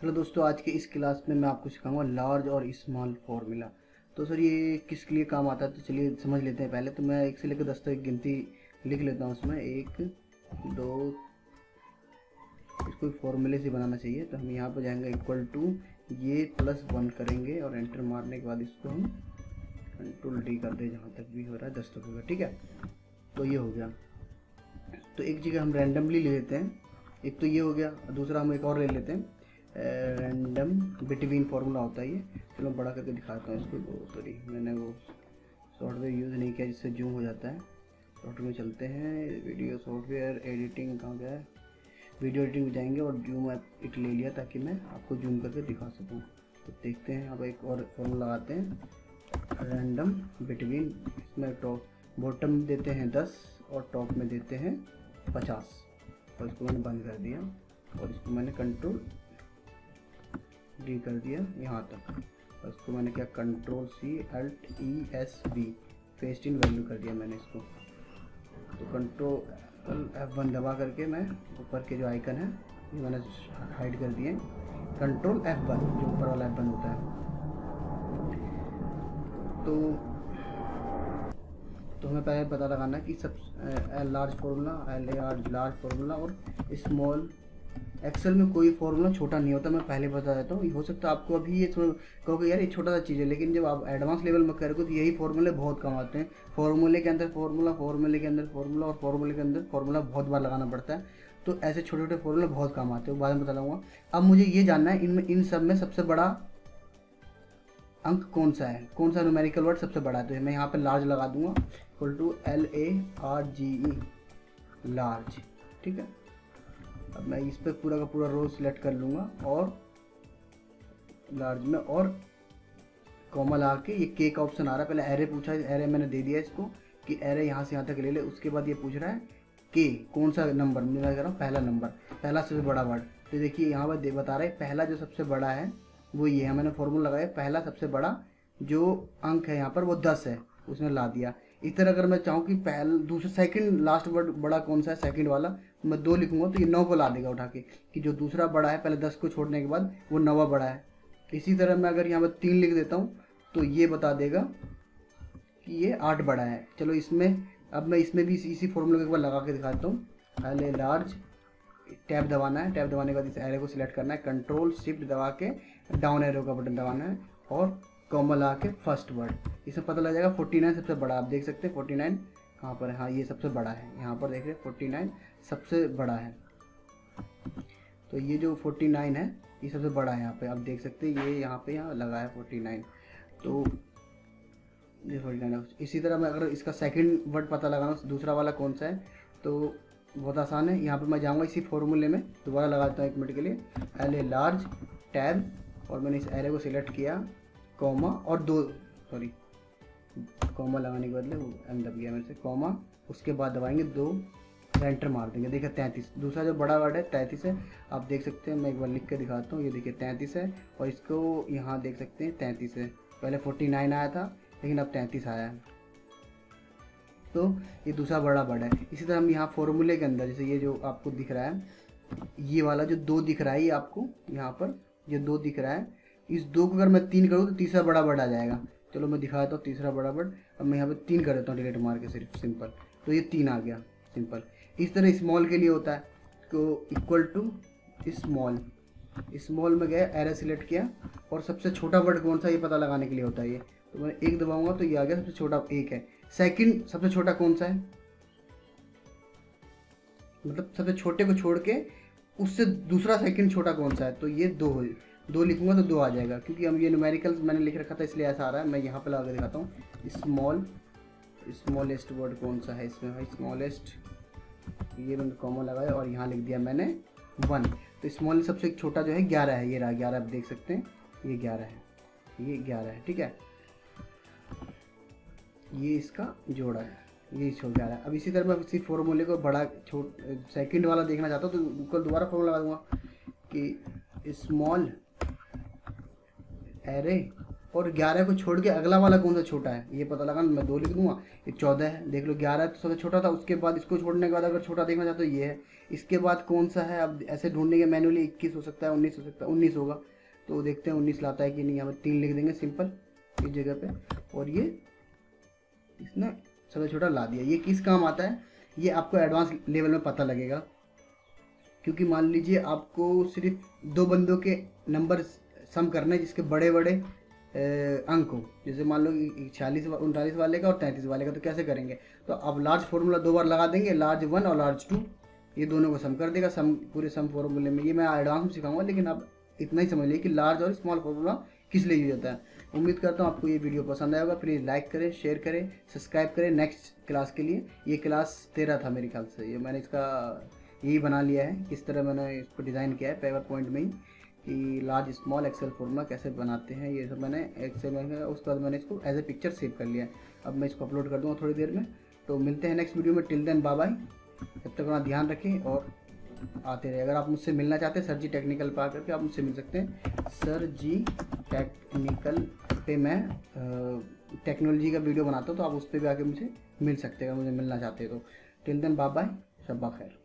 Hello दोस्तों, आज के इस क्लास में मैं आपको सिखाऊँगा लार्ज और स्मॉल फार्मूला। तो सर, ये किसके लिए काम आता है? तो चलिए समझ लेते हैं पहले। तो मैं एक से लेकर दस तक गिनती लिख लेता हूँ उसमें एक, दो, इसको फॉर्मूले से बनाना चाहिए। तो हम यहाँ पर जाएँगे इक्वल टू ये प्लस वन करेंगे और एंटर मारने के बाद इसको हम कंट्रोल डी कर दें, जहाँ तक भी हो रहा है, दस तक होगा, ठीक है? तो ये हो गया। तो एक जगह हम रैंडमली ले लेते हैं। एक तो ये हो गया, दूसरा हम एक और ले लेते हैं। रैंडम बिटवीन फार्मूला होता है ये। चलो बड़ा करके दिखाता हूँ इसको वो सॉरी मैंने वो सॉफ्टवेयर यूज़ नहीं किया जिससे जूम हो जाता है। सॉफ्टवेयर में चलते हैं, वीडियो सॉफ्टवेयर, एडिटिंग कहाँ गया है? वीडियो एडिटिंग में जाएँगे और जूम ऐप इट ले लिया ताकि मैं आपको जूम करके दिखा सकूँ। तो देखते हैं, अब एक और फॉर्मूला लगाते हैं। रैंडम बिटवीन, इसमें टॉप, बॉटम देते हैं दस और टॉप में देते हैं पचास। और इसको मैंने बंद कर दिया और इसको मैंने कंट्रोल डी कर दिया यहाँ तक। और इसको मैंने क्या control C alt E S B paste in value कर दिया मैंने इसको। तो कंट्रोल एफ़ वन दबा करके मैं ऊपर के जो आइकन है, ये मैंने हाइड कर दिए। कंट्रोल एफ़ वन जो ऊपर वाला एफ़ वन होता है। तो तो हमें पहले पता लगाना कि सब L large formula large large formula और स्मॉल एक्सेल में कोई फॉर्मूला छोटा नहीं होता, मैं पहले बता देता हूँ। हो सकता है आपको अभी ये कहोगे, यार, ये छोटा सा चीज़ है, लेकिन जब आप एडवांस लेवल में करोगे तो यही फॉर्मूले बहुत कम आते हैं। फॉर्मूले के अंदर फॉर्मूला फॉर्मूले के अंदर फॉर्मूला और फॉर्मूले के अंदर फॉर्मूला बहुत बार लगाना पड़ता है। तो ऐसे छोटे छोटे फॉर्मूले बहुत कम आते हैं। बाद में बता दूँगा अब मुझे ये जानना है, इनमें इन सब में सबसे बड़ा अंक कौन सा है? कौन सा न्यूमेरिकल वर्ड सबसे बड़ा है? तो मैं यहाँ पर लार्ज लगा दूँगा। Equal to L A R G E large ठीक है? अब मैं इस पर पूरा का पूरा रो सिलेक्ट कर लूँगा और लार्ज में और कॉमल आके ये के का ऑप्शन आ रहा है। पहले एरे पूछा एरे मैंने दे दिया इसको कि एरे यहाँ से यहाँ तक ले ले, उसके बाद ये पूछ रहा है के कौन सा नंबर मैं कह रहा हूँ पहला नंबर पहला सबसे बड़ा वर्ड तो देखिए यहाँ पर बता रहा है, पहला जो सबसे बड़ा है, वो ये है। मैंने फॉर्मूला लगाया, पहला सबसे बड़ा जो अंक है यहाँ पर, वो दस है, उसने ला दिया। इस तरह अगर मैं चाहूँ कि पहले, दूसरा सेकंड लास्ट वर्ड बड़ा कौन सा है सेकंड वाला, मैं दो लिखूँगा तो ये नौ को ला देगा उठा के, कि जो दूसरा बड़ा है, पहले दस को छोड़ने के बाद वो नवा बड़ा है। इसी तरह मैं अगर यहाँ पर तीन लिख देता हूँ तो ये बता देगा कि ये आठ बड़ा है। चलो इसमें, अब मैं इसमें भी इसी फॉर्मूले को एक बार लगा के दिखाता हूँ। पहले लार्ज टैब दबाना है टैब दबाने के बाद इस एरे को सिलेक्ट करना है कंट्रोल शिफ्ट दबा के डाउन एरो का बटन दबाना है, और कॉमल के फ़र्स्ट वर्ड इसमें पता लग जाएगा फोर्टी नाइन सबसे बड़ा। आप देख सकते हैं फोर्टी नाइन कहाँ पर है? हाँ ये सबसे बड़ा है। यहाँ पर देख रहे हैं फोर्टी नाइन सबसे बड़ा है। तो ये जो फोर्टी नाइन है, ये सबसे बड़ा है यहाँ पे। आप देख सकते हैं, ये यहाँ पे यहाँ लगा है फोर्टी नाइन तो ये फोर्टी नाइन इसी तरह मैं अगर इसका सेकंड वर्ड पता लगाना, दूसरा वाला कौन सा है तो बहुत आसान है। यहाँ पे मैं जाऊँगा इसी फॉर्मूले में। दोबारा लगाता हूँ एक मिनट के लिए। एल ए लार्ज टैब और मैंने इस एरे को सिलेक्ट किया। कॉमा और दो सॉरी कॉमा लगाने के बदले एम दब गया मेरे से, कॉमा, उसके बाद दबाएँगे दो एंटर मार देंगे। देखिए तैंतीस, दूसरा जो बड़ा वर्ड है, तैंतीस है, आप देख सकते हैं, मैं एक बार लिख के दिखाता हूँ, ये देखिए तैंतीस है, और इसको यहाँ देख सकते हैं, तैंतीस है। पहले फोर्टी नाइन आया था, लेकिन अब तैंतीस आया है। तो ये दूसरा बड़ा वर्ड है। इसी तरह हम यहाँ फॉर्मूले के अंदर, जैसे ये जो आपको दिख रहा है, ये वाला जो दो दिख रहा है, ये आपको यहाँ पर, ये दो दिख रहा है इस दो को अगर मैं तीन करूँ तो तीसरा बड़ा वर्ड आ जाएगा। चलो मैं दिखा देता हूँ तीसरा बड़ा वर्ड अब मैं यहाँ पे तीन कर देता हूँ डिलीट मार के सिर्फ़, सिंपल। तो ये तीन आ गया, सिंपल। इस तरह स्मॉल के लिए होता है तो इक्वल टू स्मॉल स्मॉल में गया एरे सिलेक्ट किया और सबसे छोटा वर्ड कौन सा ये पता लगाने के लिए होता है ये। तो मैं एक दबाऊँगा तो ये आ गया सबसे छोटा, एक है। सेकंड सबसे छोटा कौन सा है? मतलब सबसे छोटे को छोड़ के उससे दूसरा सेकंड छोटा कौन सा है? तो ये दो दो लिखूँगा तो दो आ जाएगा, क्योंकि हम ये न्यूमेरिकल्स मैंने लिख रखा था, इसलिए ऐसा आ रहा है। मैं यहाँ पर लगा दिखाता हूँ। स्मॉल स्मॉलेस्ट वर्ड कौन सा है इसमें भाई? स्मॉलेस्ट ये मैंने कॉमन लगाया और यहाँ लिख दिया मैंने वन तो स्मॉल सबसे छोटा जो है ग्यारह है, ये रहा ग्यारह, आप देख सकते हैं। ये ग्यारह है। ये ग्यारह है, ठीक है? ये इसका जोड़ा है। ये छोड़ ग्यारह अब इसी तरह मैं इसी फॉर्मूले को बड़ा छोट सेकंड वाला देखना चाहता हूँ तो कल दोबारा फॉर्मूला लगा दूँगा कि स्मॉल एरे और ग्यारह को छोड़ के अगला वाला कौन सा छोटा है? ये पता लगा, मैं दो लिख दूँगा। ये चौदह है, देख लो, ग्यारह तो सबसे छोटा था, उसके बाद इसको छोड़ने के बाद अगर छोटा देखना चाहते हो ये है। इसके बाद कौन सा है? अब ऐसे ढूँढने के मैनुअली इक्कीस हो सकता है, उन्नीस हो सकता है, उन्नीस होगा। तो देखते हैं उन्नीस लाता है कि नहीं हमें तीन लिख देंगे, सिंपल, इस जगह पर और ये इसने सबसे छोटा ला दिया। ये किस काम आता है? ये आपको एडवांस लेवल में पता लगेगा। क्योंकि मान लीजिए आपको सिर्फ़ दो बंदों के नंबर सम करने हैं जिसके बड़े बड़े अंक हो। जैसे मान लो छियालीस उनतालीस वाले का और तैंतीस वाले का तो कैसे करेंगे? तो अब लार्ज फार्मूला दो बार लगा देंगे लार्ज वन और लार्ज टू ये दोनों को सम कर देगा, सम, पूरे सम फार्मूले में। ये मैं एडवांस में सिखाऊँगा, लेकिन आप इतना ही समझ लीजिए कि लार्ज और स्मॉल फार्मूला किस लिए यूज़ होता है। उम्मीद करता हूँ आपको ये वीडियो पसंद आएगा प्लीज़ लाइक करें शेयर करें सब्सक्राइब करें। नेक्स्ट क्लास के लिए, ये क्लास तेरह था मेरे ख्याल से। ये मैंने इसका, यही बना लिया है। किस तरह मैंने इसको डिज़ाइन किया है पेवर पॉइंट में ही। कि लार्ज स्मॉल एक्सेल फॉर्मूला कैसे बनाते हैं, ये सब मैंने एक्सेल में उसके बाद मैंने इसको एज ए पिक्चर सेव कर लिया अब मैं इसको अपलोड कर दूँगा थोड़ी देर में। तो मिलते हैं नेक्स्ट वीडियो में। टिल देन बाय जब तक अपना ध्यान रखें और आते रहे अगर आप मुझसे मिलना चाहते हैं सर जी टेक्निकल पर आकर के आप मुझसे मिल सकते हैं। सर जी टेक्निकल पे मैं टेक्नोलॉजी का वीडियो बनाता हूँ तो आप उस पर भी आके मुझे मिल सकते हैं, अगर मुझे मिलना चाहते हैं तो। टिल देन बाय शब्बा खैर।